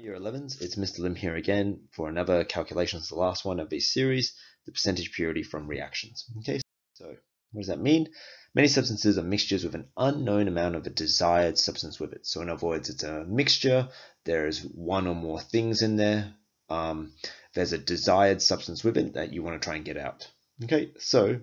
Year 11s, it's Mr. Lim here again for another calculations, the last one of this series, the percentage purity from reactions. Okay, so what does that mean? Many substances are mixtures with an unknown amount of a desired substance with it. So in other words, it's a mixture, there's one or more things in there, um, there's a desired substance with it that you want to try and get out. Okay, so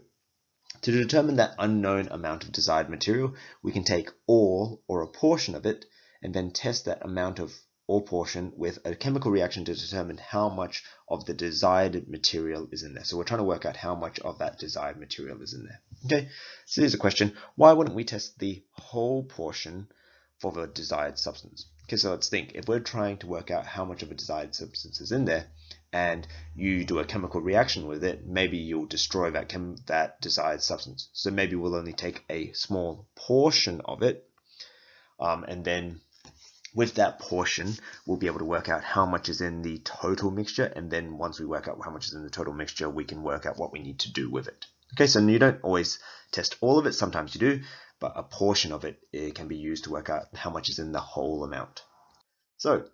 to determine that unknown amount of desired material, we can take all or a portion of it and then test that amount of or portion with a chemical reaction to determine how much of the desired material is in there. So we're trying to work out how much of that desired material is in there. Okay, so here's a question. Why wouldn't we test the whole portion for the desired substance? Okay, so let's think. If we're trying to work out how much of a desired substance is in there, and you do a chemical reaction with it, maybe you'll destroy that that desired substance. So maybe we'll only take a small portion of it, um, and then with that portion, we'll be able to work out how much is in the total mixture. And then once we work out how much is in the total mixture, we can work out what we need to do with it. Okay, so you don't always test all of it. Sometimes you do, but a portion of it, it can be used to work out how much is in the whole amount. So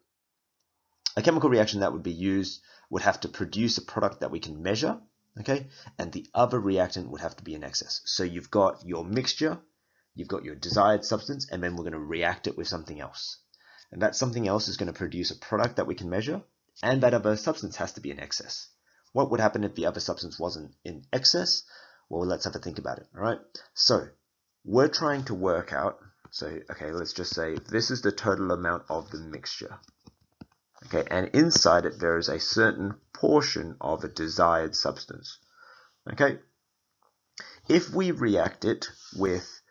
a chemical reaction that would be used would have to produce a product that we can measure, okay? And the other reactant would have to be in excess. So you've got your mixture, you've got your desired substance, and then we're going to react it with something else and that something else is going to produce a product that we can measure, and that other substance has to be in excess. What would happen if the other substance wasn't in excess? Well, let's have a think about it, all right? So, we're trying to work out, so, okay, let's just say this is the total amount of the mixture. Okay, and inside it there is a certain portion of a desired substance. Okay, if we react it with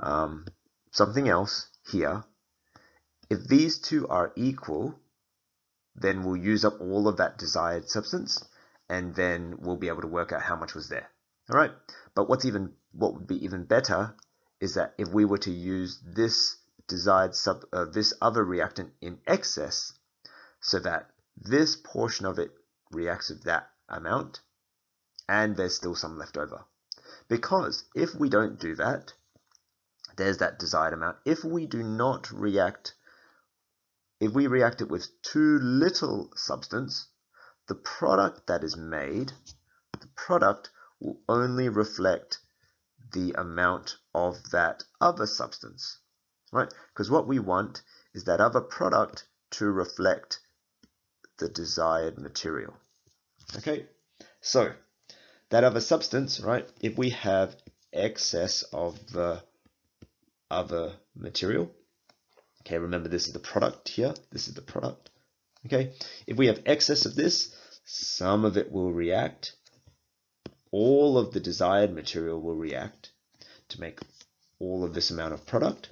um, something else here, if these two are equal, then we'll use up all of that desired substance and then we'll be able to work out how much was there. All right. But what's even what would be even better is that if we were to use this desired sub uh, this other reactant in excess so that this portion of it reacts with that amount and there's still some left over. Because if we don't do that, there's that desired amount. If we do not react if we react it with too little substance, the product that is made, the product will only reflect the amount of that other substance, right? Because what we want is that other product to reflect the desired material. Okay, so that other substance, right? If we have excess of the other material, Okay, remember this is the product here. This is the product. Okay, if we have excess of this, some of it will react. All of the desired material will react to make all of this amount of product.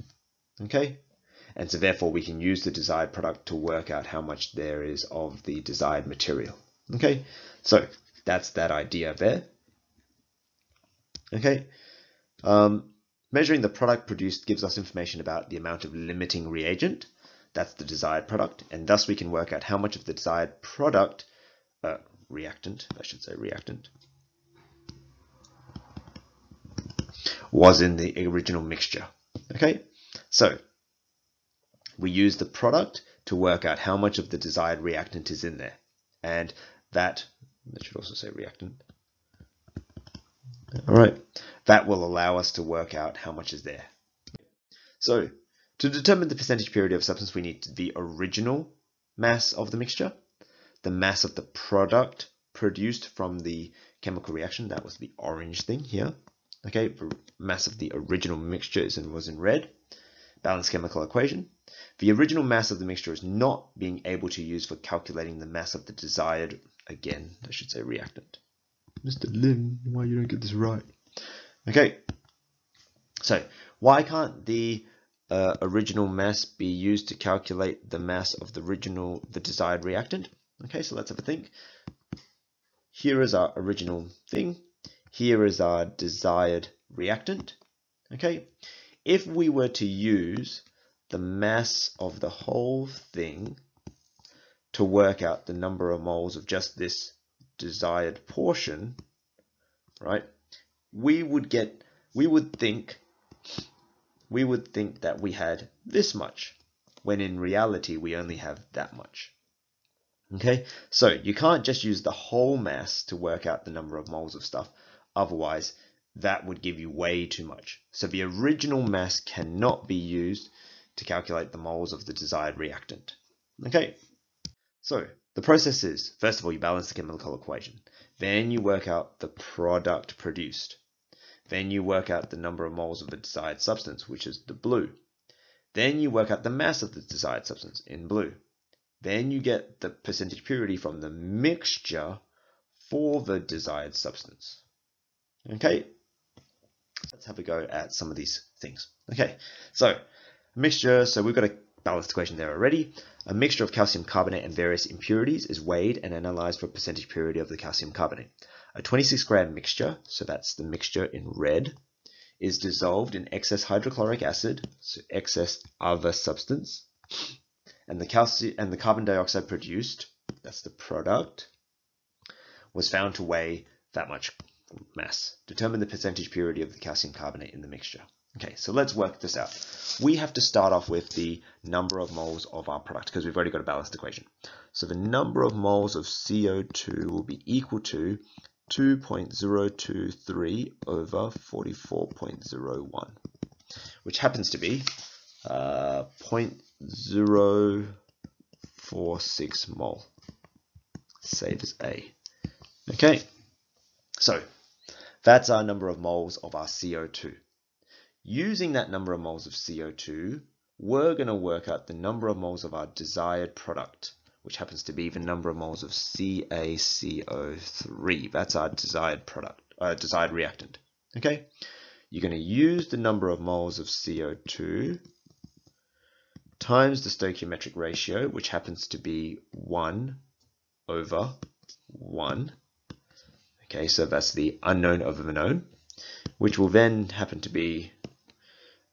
Okay, and so therefore we can use the desired product to work out how much there is of the desired material. Okay, so that's that idea there. Okay, um, Measuring the product produced gives us information about the amount of limiting reagent, that's the desired product, and thus we can work out how much of the desired product, uh, reactant, I should say reactant, was in the original mixture. Okay, so we use the product to work out how much of the desired reactant is in there, and that, that should also say reactant, all right, that will allow us to work out how much is there. So to determine the percentage purity of substance, we need the original mass of the mixture, the mass of the product produced from the chemical reaction, that was the orange thing here. Okay, mass of the original mixture is in, was in red, balanced chemical equation. The original mass of the mixture is not being able to use for calculating the mass of the desired, again, I should say reactant. Mr. Lim, why you don't get this right? Okay, so why can't the uh, original mass be used to calculate the mass of the original, the desired reactant? Okay, so let's have a think. Here is our original thing. Here is our desired reactant. Okay, if we were to use the mass of the whole thing to work out the number of moles of just this desired portion, right, we would get, we would think, we would think that we had this much, when in reality we only have that much. Okay, so you can't just use the whole mass to work out the number of moles of stuff. Otherwise, that would give you way too much. So the original mass cannot be used to calculate the moles of the desired reactant. Okay, so the process is, first of all, you balance the chemical equation. Then you work out the product produced. Then you work out the number of moles of the desired substance, which is the blue. Then you work out the mass of the desired substance in blue. Then you get the percentage purity from the mixture for the desired substance. Okay, let's have a go at some of these things. Okay, so mixture, so we've got a balanced equation there already. A mixture of calcium carbonate and various impurities is weighed and analyzed for percentage purity of the calcium carbonate. A 26 gram mixture, so that's the mixture in red, is dissolved in excess hydrochloric acid, so excess other substance, and the calcium and the carbon dioxide produced, that's the product, was found to weigh that much mass. Determine the percentage purity of the calcium carbonate in the mixture. Okay, so let's work this out. We have to start off with the number of moles of our product because we've already got a balanced equation. So the number of moles of CO2 will be equal to 2.023 over 44.01, which happens to be uh, 0.046 mole. Save as A. Okay, so that's our number of moles of our CO2. Using that number of moles of CO2, we're going to work out the number of moles of our desired product, which happens to be the number of moles of CaCO3. That's our desired product, uh, desired reactant. Okay, you're going to use the number of moles of CO2 times the stoichiometric ratio, which happens to be 1 over 1. Okay, so that's the unknown over the known, which will then happen to be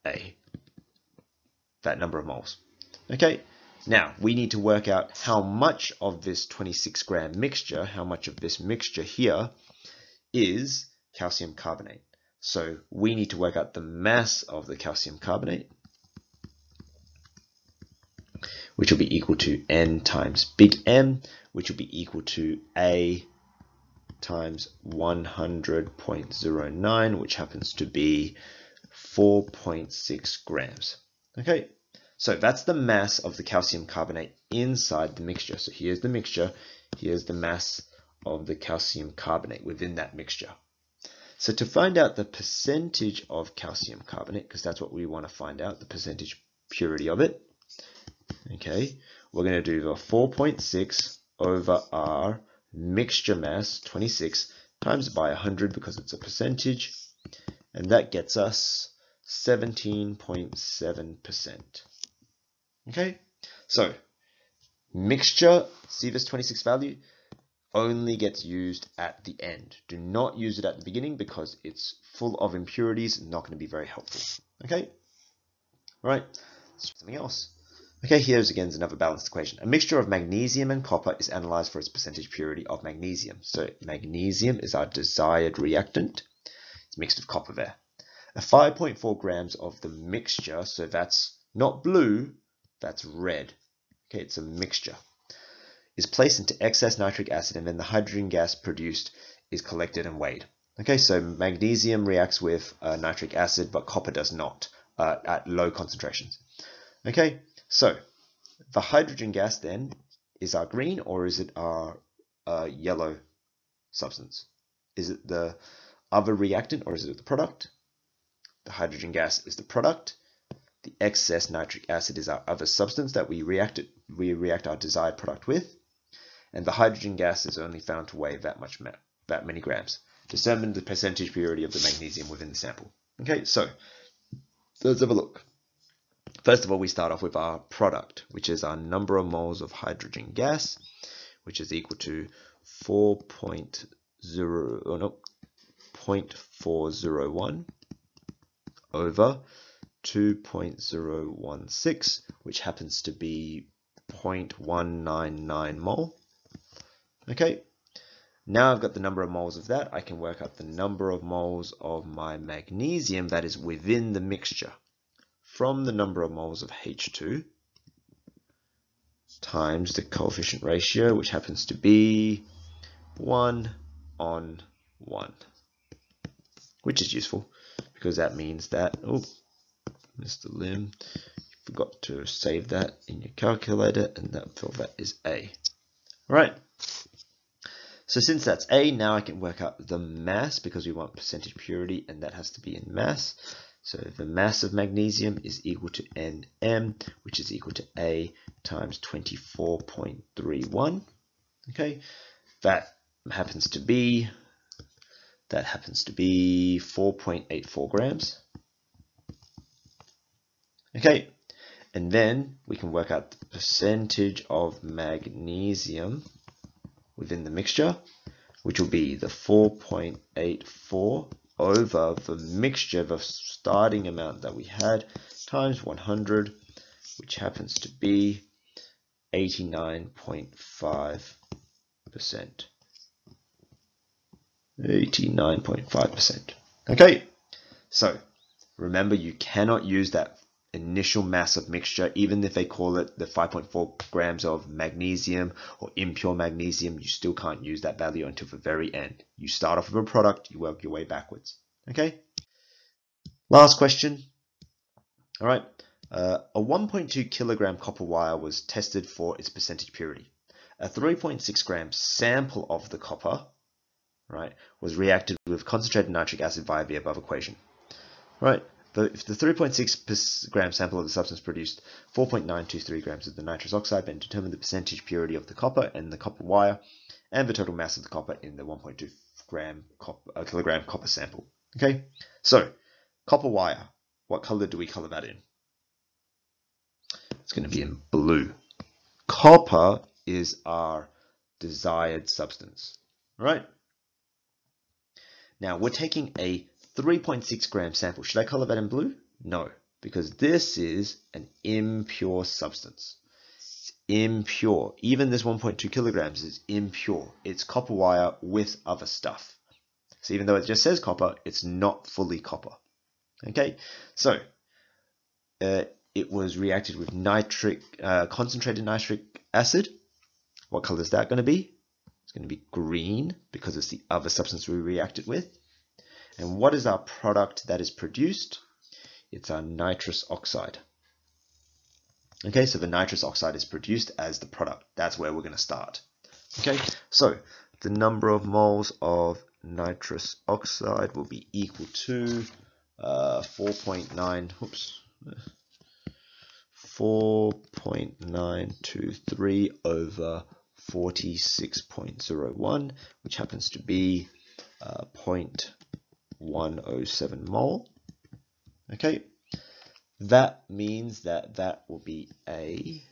a that number of moles. Okay, now we need to work out how much of this 26 gram mixture, how much of this mixture here is calcium carbonate. So we need to work out the mass of the calcium carbonate, which will be equal to N times big M, which will be equal to A times 100.09, which happens to be 4.6 grams. Okay, so that's the mass of the calcium carbonate inside the mixture. So here's the mixture, here's the mass of the calcium carbonate within that mixture. So to find out the percentage of calcium carbonate, because that's what we want to find out, the percentage purity of it, okay, we're going to do the 4.6 over our mixture mass, 26, times by 100 because it's a percentage, and that gets us 17.7%. Okay, so mixture, see this 26 value, only gets used at the end. Do not use it at the beginning because it's full of impurities, not going to be very helpful. Okay, All right, something else. Okay, here's again another balanced equation. A mixture of magnesium and copper is analyzed for its percentage purity of magnesium. So magnesium is our desired reactant. It's mixed with copper there. A 5.4 grams of the mixture, so that's not blue, that's red. Okay, it's a mixture. Is placed into excess nitric acid and then the hydrogen gas produced is collected and weighed. Okay, so magnesium reacts with uh, nitric acid, but copper does not uh, at low concentrations. Okay, so the hydrogen gas then is our green or is it our uh, yellow substance? Is it the other reactant or is it the product? The hydrogen gas is the product. The excess nitric acid is our other substance that we react, it, we react our desired product with. And the hydrogen gas is only found to weigh that much that many grams. Determine the percentage purity of the magnesium within the sample. Okay, so let's have a look. First of all, we start off with our product, which is our number of moles of hydrogen gas, which is equal to 4.0, oh no, 0.401 over 2.016, which happens to be 0.199 mole. Okay, now I've got the number of moles of that, I can work out the number of moles of my magnesium that is within the mixture from the number of moles of H2 times the coefficient ratio, which happens to be 1 on 1, which is useful because that means that, oh, Mr. Lim, you forgot to save that in your calculator, and that for that is A. All right. So since that's A, now I can work out the mass because we want percentage purity, and that has to be in mass. So the mass of magnesium is equal to Nm, which is equal to A times 24.31. Okay, that happens to be that happens to be 4.84 grams. Okay, and then we can work out the percentage of magnesium within the mixture, which will be the 4.84 over the mixture, the starting amount that we had, times 100, which happens to be 89.5%. 89.5%. Okay, so remember you cannot use that initial mass of mixture, even if they call it the 5.4 grams of magnesium or impure magnesium, you still can't use that value until the very end. You start off with a product, you work your way backwards. Okay? Last question. All right. Uh, a 1.2 kilogram copper wire was tested for its percentage purity. A 3.6 gram sample of the copper, right, was reacted with concentrated nitric acid via the above equation. Right. If the 3.6 gram sample of the substance produced 4.923 grams of the nitrous oxide, then determine the percentage purity of the copper and the copper wire and the total mass of the copper in the 1.2 gram copper, uh, kilogram copper sample. Okay, so copper wire, what color do we color that in? It's going to be in blue. Copper is our desired substance, right? Now we're taking a 3.6 gram sample. Should I color that in blue? No, because this is an impure substance. It's impure. Even this 1.2 kilograms is impure. It's copper wire with other stuff. So even though it just says copper, it's not fully copper. Okay, so uh, it was reacted with nitric, uh, concentrated nitric acid. What color is that going to be? It's going to be green because it's the other substance we reacted with. And what is our product that is produced? It's our nitrous oxide. Okay, so the nitrous oxide is produced as the product. That's where we're going to start. Okay, so the number of moles of nitrous oxide will be equal to uh, 4.9, oops, 4.923 over 46.01, which happens to be uh, 0.107 mole. Okay, that means that that will be A.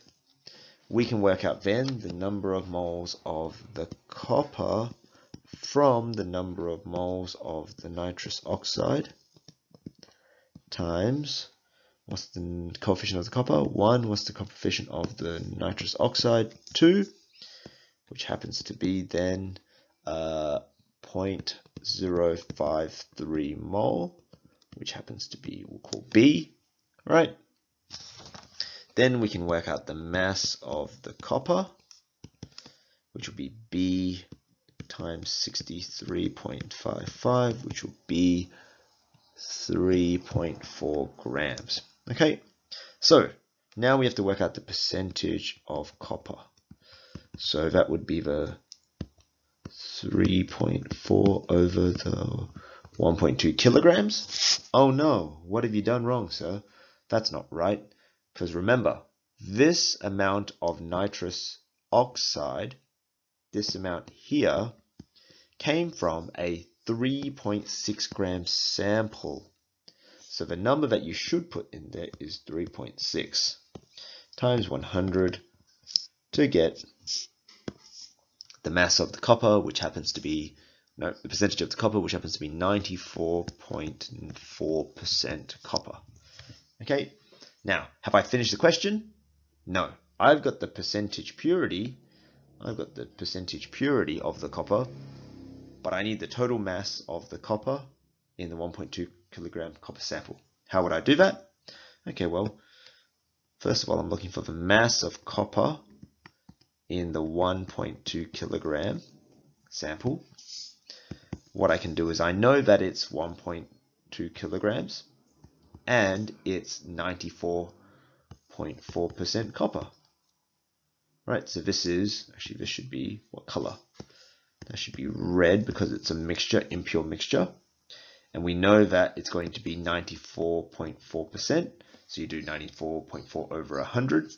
We can work out then the number of moles of the copper from the number of moles of the nitrous oxide times what's the coefficient of the copper? 1. What's the coefficient of the nitrous oxide? 2, which happens to be then uh, 0.053 mole, which happens to be, we'll call B, right? Then we can work out the mass of the copper, which will be B times 63.55, which will be 3.4 grams. Okay, so now we have to work out the percentage of copper. So that would be the 3.4 over the 1.2 kilograms. Oh no, what have you done wrong, sir? That's not right. Because remember, this amount of nitrous oxide, this amount here, came from a 3.6 gram sample. So the number that you should put in there is 3.6 times 100 to get the mass of the copper, which happens to be no, the percentage of the copper, which happens to be 94.4% copper. Okay, now, have I finished the question? No, I've got the percentage purity, I've got the percentage purity of the copper, but I need the total mass of the copper in the 1.2 kilogram copper sample. How would I do that? Okay, well, first of all, I'm looking for the mass of copper in the 1.2 kilogram sample, what I can do is I know that it's 1.2 kilograms and it's 94.4% copper. Right, so this is, actually this should be, what color? That should be red because it's a mixture, impure mixture. And we know that it's going to be 94.4%. So you do 94.4 over 100.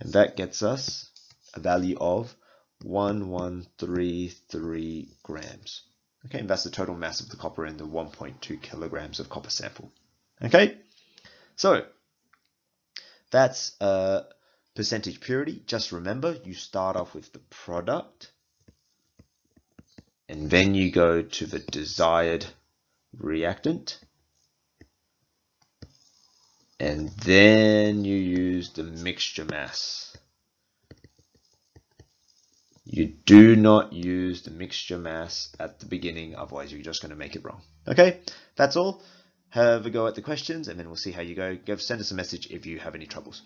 And that gets us a value of 1133 grams. Okay, and that's the total mass of the copper in the 1.2 kilograms of copper sample. Okay, so that's uh, percentage purity. Just remember, you start off with the product, and then you go to the desired reactant, and then you use the mixture mass. You do not use the mixture mass at the beginning, otherwise you're just going to make it wrong. Okay, that's all. Have a go at the questions and then we'll see how you go. Give, send us a message if you have any troubles.